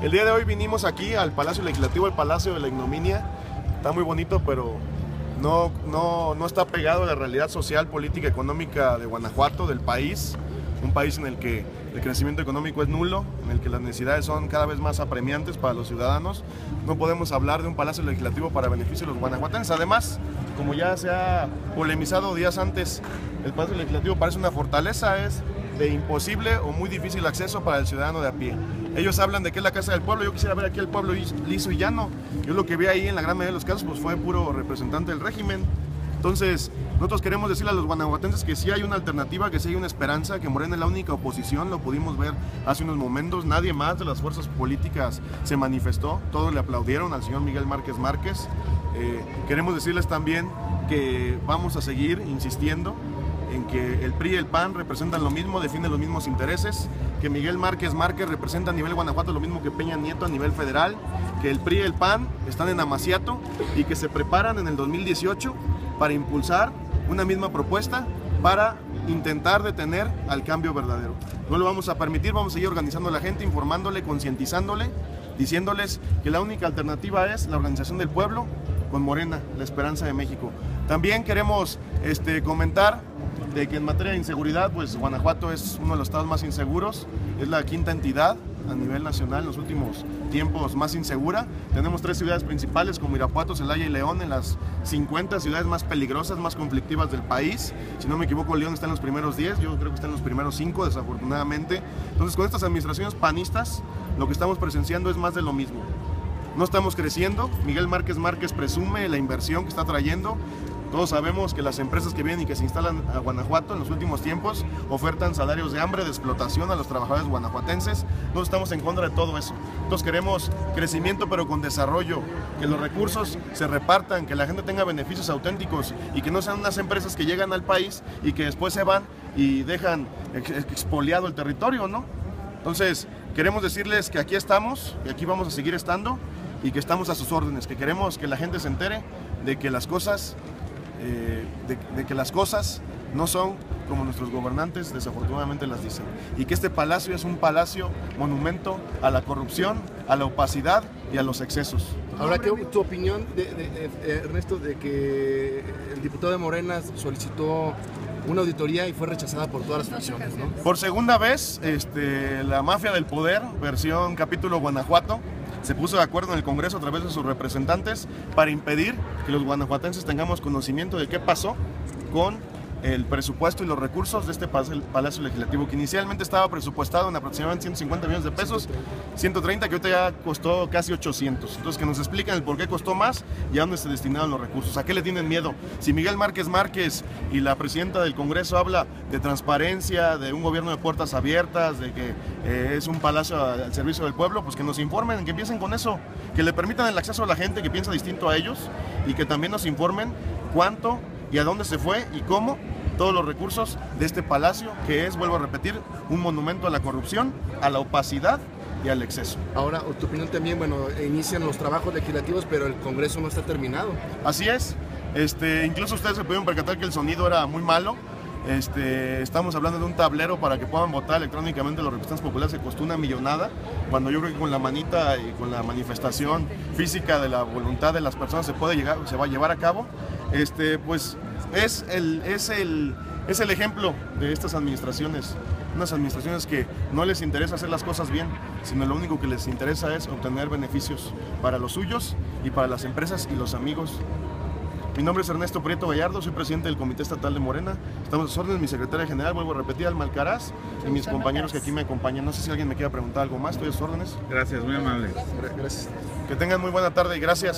El día de hoy vinimos aquí al Palacio Legislativo, el Palacio de la Ignominia. Está muy bonito, pero no, no, no está pegado a la realidad social, política, económica de Guanajuato, del país. Un país en el que el crecimiento económico es nulo, en el que las necesidades son cada vez más apremiantes para los ciudadanos. No podemos hablar de un palacio legislativo para beneficio de los guanajuatenses. Además, como ya se ha polemizado días antes, el palacio legislativo parece una fortaleza, es de imposible o muy difícil acceso para el ciudadano de a pie. Ellos hablan de que es la casa del pueblo, yo quisiera ver aquí el pueblo liso y llano. Yo lo que vi ahí en la gran mayoría de los casos pues fue puro representante del régimen. Entonces, nosotros queremos decirle a los guanajuatenses que sí hay una alternativa, que sí hay una esperanza, que Morena es la única oposición, lo pudimos ver hace unos momentos, nadie más de las fuerzas políticas se manifestó, todos le aplaudieron al señor Miguel Márquez Márquez. Eh, queremos decirles también que vamos a seguir insistiendo en que el PRI y el PAN representan lo mismo, defienden los mismos intereses, que Miguel Márquez Márquez representa a nivel Guanajuato lo mismo que Peña Nieto a nivel federal, que el PRI y el PAN están en Amaciato y que se preparan en el 2018 para impulsar una misma propuesta para intentar detener al cambio verdadero. No lo vamos a permitir, vamos a seguir organizando a la gente, informándole, concientizándole, diciéndoles que la única alternativa es la organización del pueblo con Morena, la esperanza de México. También queremos este, comentar de que en materia de inseguridad, pues Guanajuato es uno de los estados más inseguros, es la quinta entidad a nivel nacional en los últimos tiempos más insegura. Tenemos tres ciudades principales como Irapuato, Celaya y León en las 50 ciudades más peligrosas, más conflictivas del país. Si no me equivoco, León está en los primeros 10, yo creo que está en los primeros 5 desafortunadamente. Entonces con estas administraciones panistas lo que estamos presenciando es más de lo mismo. No estamos creciendo, Miguel Márquez Márquez presume la inversión que está trayendo, todos sabemos que las empresas que vienen y que se instalan a Guanajuato en los últimos tiempos ofertan salarios de hambre, de explotación a los trabajadores guanajuatenses. Nosotros estamos en contra de todo eso. Nosotros queremos crecimiento pero con desarrollo, que los recursos se repartan, que la gente tenga beneficios auténticos y que no sean unas empresas que llegan al país y que después se van y dejan expoliado el territorio, ¿no? Entonces, queremos decirles que aquí estamos, y aquí vamos a seguir estando y que estamos a sus órdenes, que queremos que la gente se entere de que las cosas eh, de, que las cosas no son como nuestros gobernantes desafortunadamente las dicen. Y que este palacio es un palacio monumento a la corrupción, a la opacidad y a los excesos. Ahora, ¿qué tu opinión, de, Ernesto, de que el diputado de Morena solicitó una auditoría y fue rechazada por todas las fracciones? Por segunda vez, este, la mafia del poder, versión capítulo Guanajuato, se puso de acuerdo en el Congreso a través de sus representantes para impedir que los guanajuatenses tengamos conocimiento de qué pasó con el presupuesto y los recursos de este Palacio Legislativo, que inicialmente estaba presupuestado en aproximadamente 150 millones de pesos, 130 que ahorita ya costó casi 800. Entonces que nos expliquen el por qué costó más y a dónde se destinaron los recursos, a qué le tienen miedo. Si Miguel Márquez Márquez y la presidenta del Congreso habla de transparencia, de un gobierno de puertas abiertas, de que eh, es un palacio al servicio del pueblo, pues que nos informen, que empiecen con eso, que le permitan el acceso a la gente que piensa distinto a ellos y que también nos informen cuánto y a dónde se fue y cómo todos los recursos de este palacio, que es, vuelvo a repetir, un monumento a la corrupción, a la opacidad y al exceso. Ahora, tu opinión también, bueno, inician los trabajos legislativos, pero el Congreso no está terminado. Así es. Este, incluso ustedes se pudieron percatar que el sonido era muy malo. Este, estamos hablando de un tablero para que puedan votar electrónicamente los representantes populares que costó una millonada, cuando yo creo que con la manita y con la manifestación física de la voluntad de las personas se puede llegar, se va a llevar a cabo. Este, pues es el, es el, es el ejemplo de estas administraciones. Unas administraciones que no les interesa hacer las cosas bien, sino lo único que les interesa es obtener beneficios para los suyos y para las empresas y los amigos. Mi nombre es Ernesto Prieto Gallardo, soy presidente del Comité Estatal de Morena. Estamos a sus órdenes, mi secretaria general, vuelvo a repetir, Alma Alcaraz, y mis compañeros que aquí me acompañan. No sé si alguien me quiera preguntar algo más, estoy a sus órdenes. Gracias, muy amable. Gracias. Que tengan muy buena tarde y gracias.